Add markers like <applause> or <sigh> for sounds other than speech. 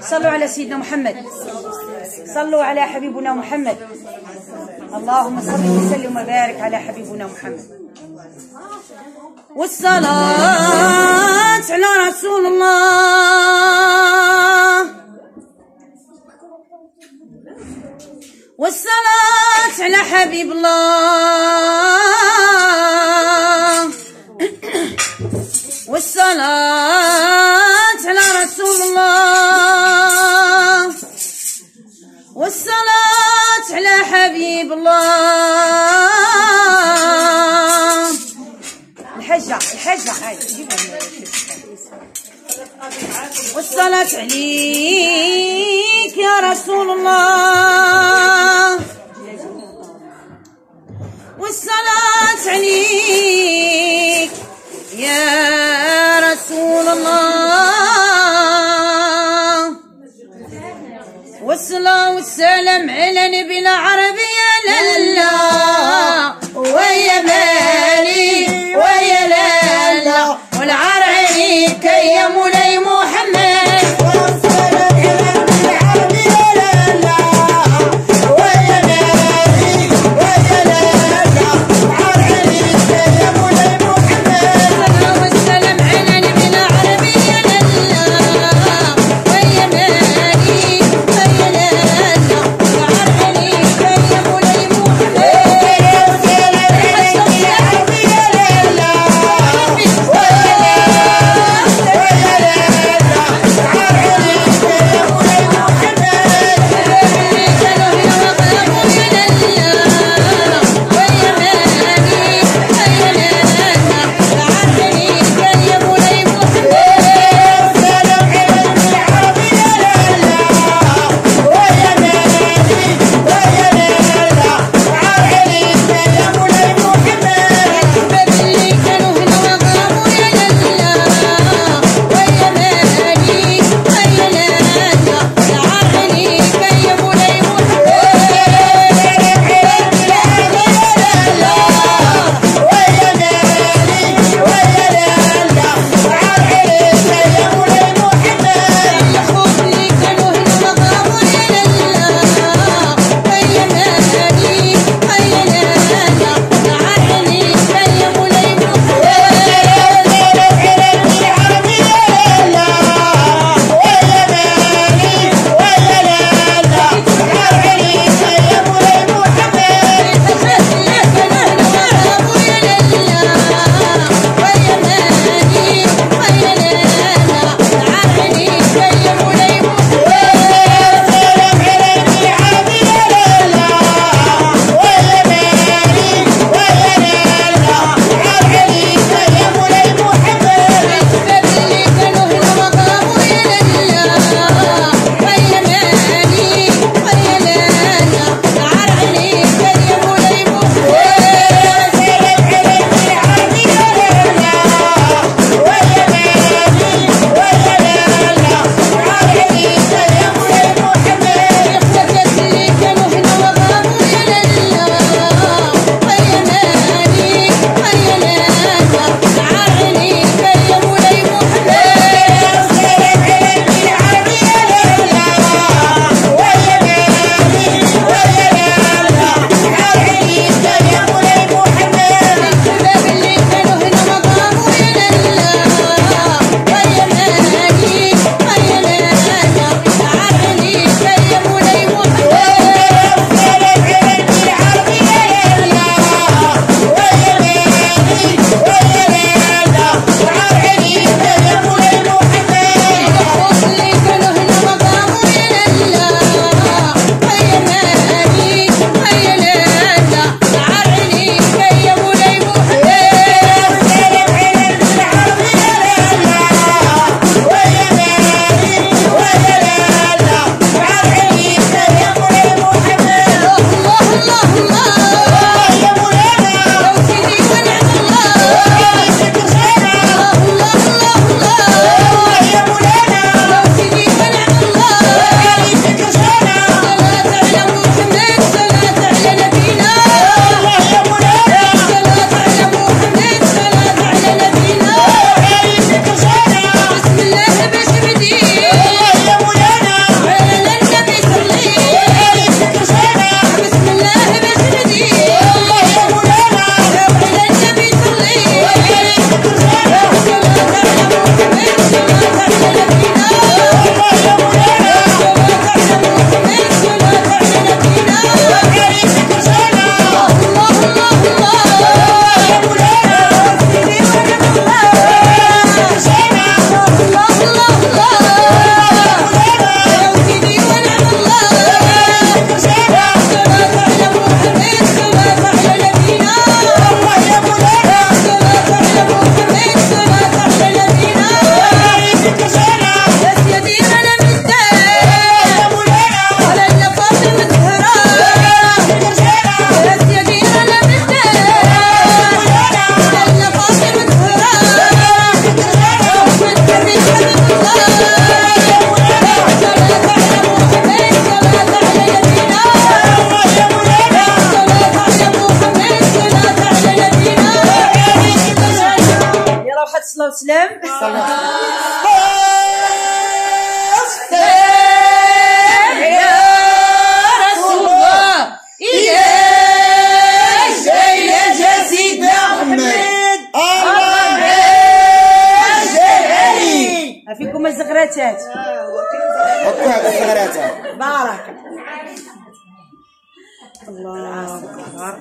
صلوا على سيدنا محمد. صلوا على حبيبنا محمد. اللهم صل وسلم وبارك على حبيبنا محمد. والصلاة على رسول الله. والصلاة على حبيب الله. <coughs> والصلاة والصلاة عليك يا رسول الله. والصلاة عليك يا رسول الله. والصلاة والسلام على نبينا عربي لالا ويا الله فيكم الزغراتات حطوها بالصغيرات بارك الله أكبر